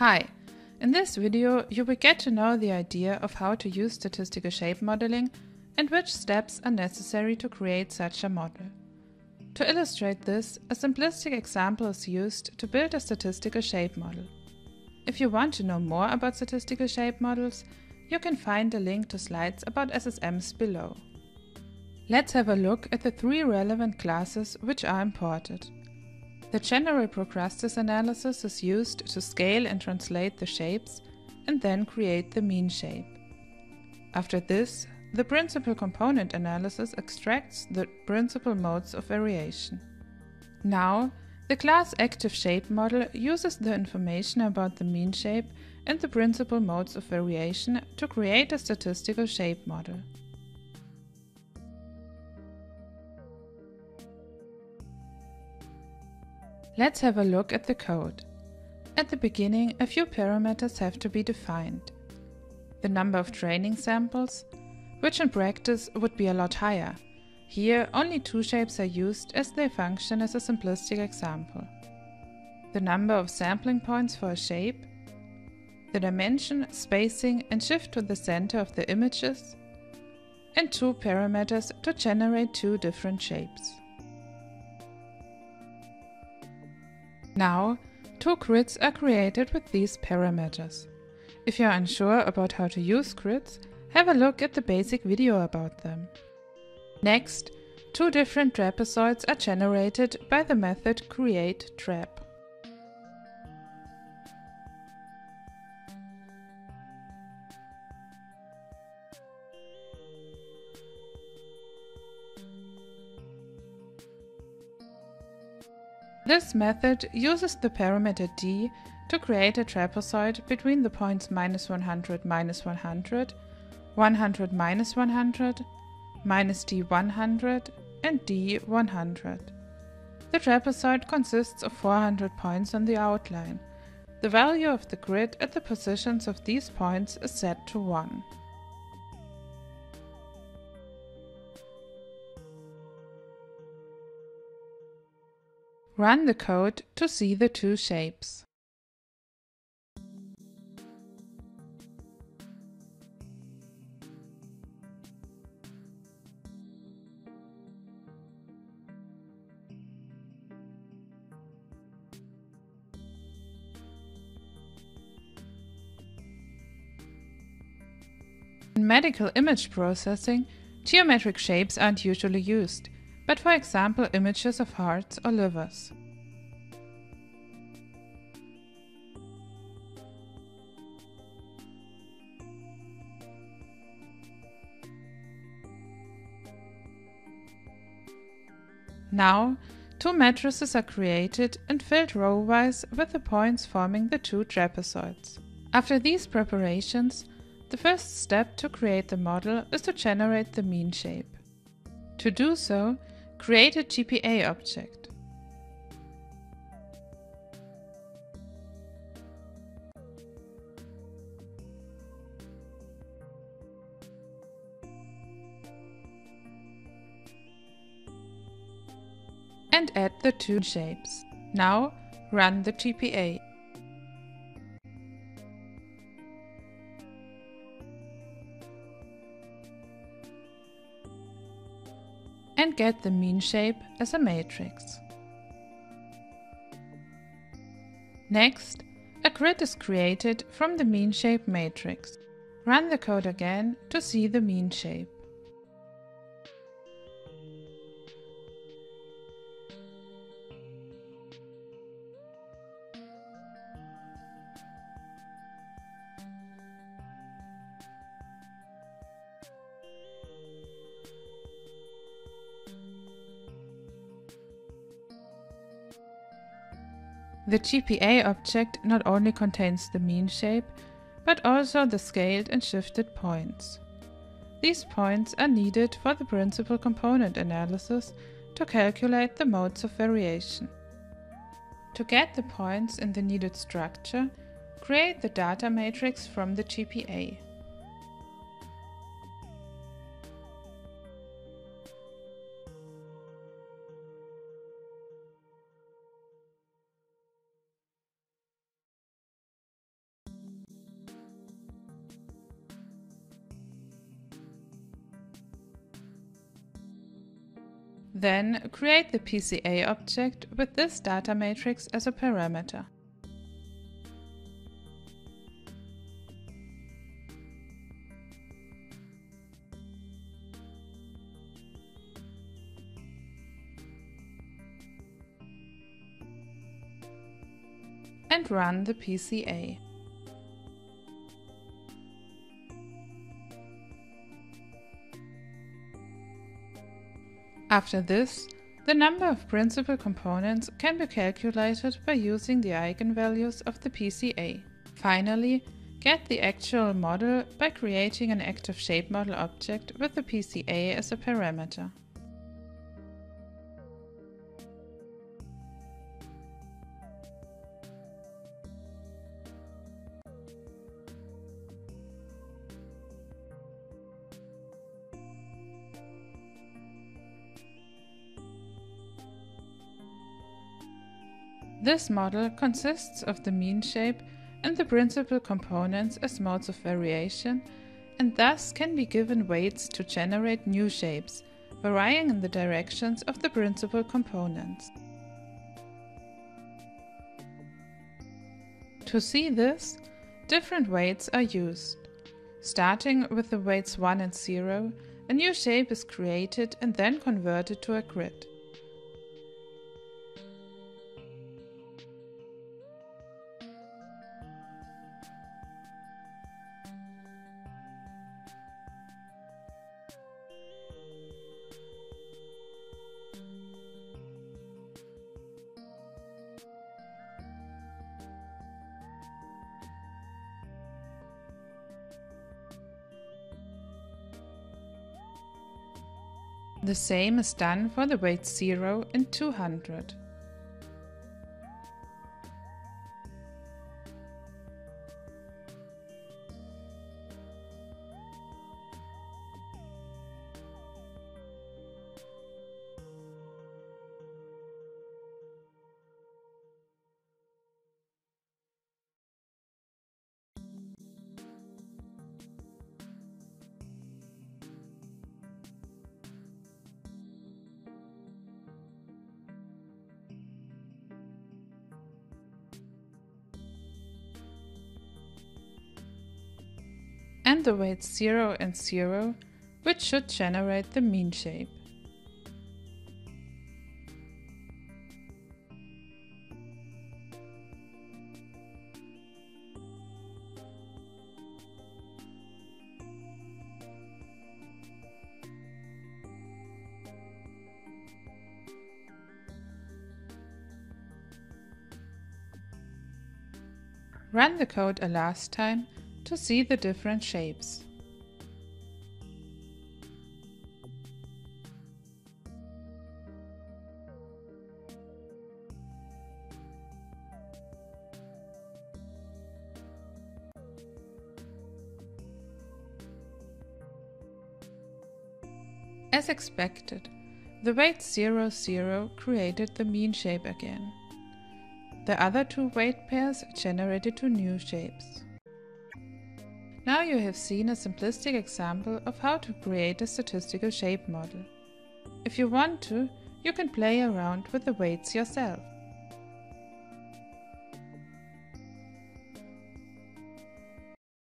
Hi! In this video you will get to know the idea of how to use statistical shape modeling and which steps are necessary to create such a model. To illustrate this, a simplistic example is used to build a statistical shape model. If you want to know more about statistical shape models, you can find a link to slides about SSMs below. Let's have a look at the three relevant classes which are imported. The general Procrustes analysis is used to scale and translate the shapes and then create the mean shape. After this, the principal component analysis extracts the principal modes of variation. Now, the class Active Shape Model uses the information about the mean shape and the principal modes of variation to create a statistical shape model. Let's have a look at the code. At the beginning, a few parameters have to be defined. The number of training samples, which in practice would be a lot higher. Here, only two shapes are used as they function as a simplistic example. The number of sampling points for a shape, the dimension, spacing and shift to the center of the images, and two parameters to generate two different shapes. Now, two grids are created with these parameters. If you are unsure about how to use grids, have a look at the basic video about them. Next, two different trapezoids are generated by the method createTrap. This method uses the parameter d to create a trapezoid between the points minus 100 minus 100, 100 minus 100, minus d 100 and d 100. The trapezoid consists of 400 points on the outline. The value of the grid at the positions of these points is set to 1. Run the code to see the two shapes. In medical image processing, geometric shapes aren't usually used but for example images of hearts or livers. Now, two matrices are created and filled row-wise with the points forming the two trapezoids. After these preparations, the first step to create the model is to generate the mean shape. To do so, Create a GPA object. And add the two shapes. Now run the GPA. And get the mean shape as a matrix. Next, a grid is created from the mean shape matrix. Run the code again to see the mean shape. The GPA object not only contains the mean shape, but also the scaled and shifted points. These points are needed for the principal component analysis to calculate the modes of variation. To get the points in the needed structure, create the data matrix from the GPA. Then create the PCA object with this data matrix as a parameter. and run the PCA. After this, the number of principal components can be calculated by using the eigenvalues of the PCA. Finally, get the actual model by creating an active shape model object with the PCA as a parameter. This model consists of the mean shape and the principal components as modes of variation and thus can be given weights to generate new shapes, varying in the directions of the principal components. To see this, different weights are used. Starting with the weights 1 and 0, a new shape is created and then converted to a grid. The same is done for the weights 0 and 200. And the weights 0 and 0, which should generate the mean shape. Run the code a last time to see the different shapes. As expected, the weight 0, 0 created the mean shape again. The other two weight pairs generated two new shapes. Now you have seen a simplistic example of how to create a statistical shape model. If you want to, you can play around with the weights yourself.